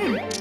Hmm.